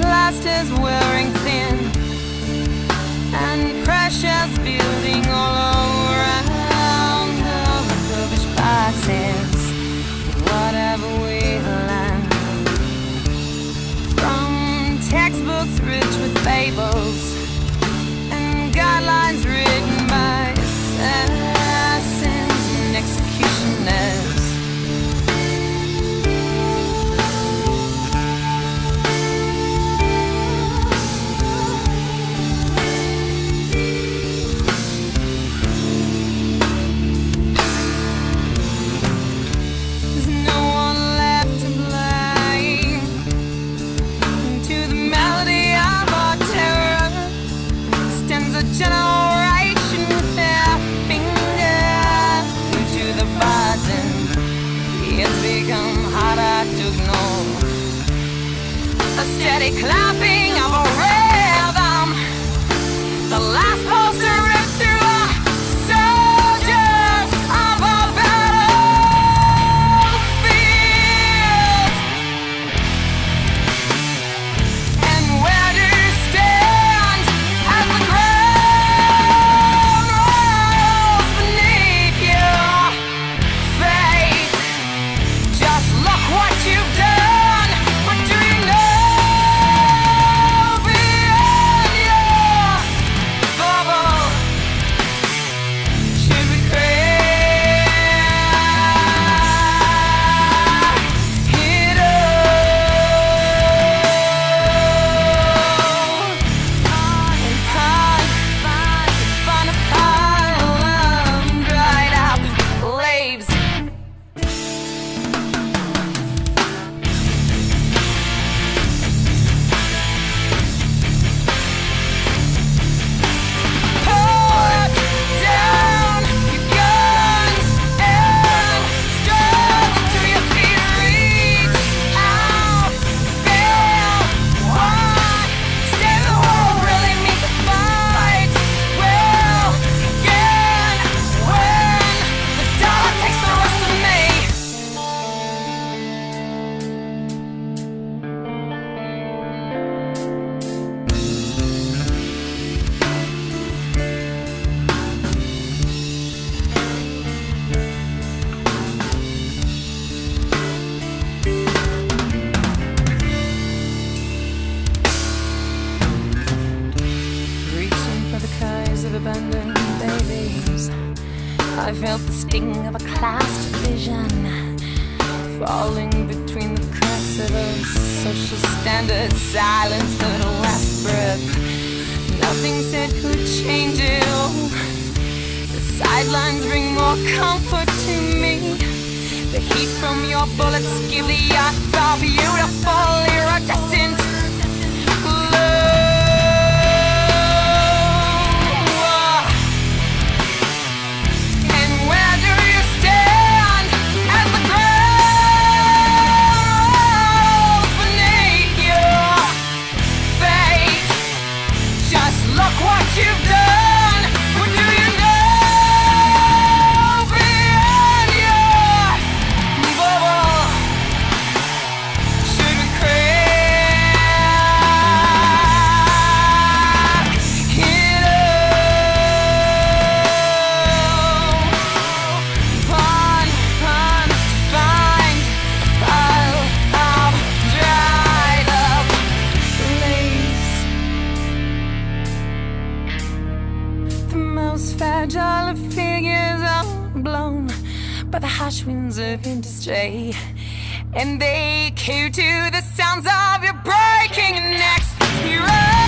plaster's wearing thin and pressure's building all over. clapping. felt the sting of a class division Falling between the cracks of those social standards Silence the last breath Nothing said could change it. The sidelines bring more comfort to me The heat from your bullets give the earth a beautiful iridescent by the harsh winds of industry. And they cue to the sounds of your breaking necks.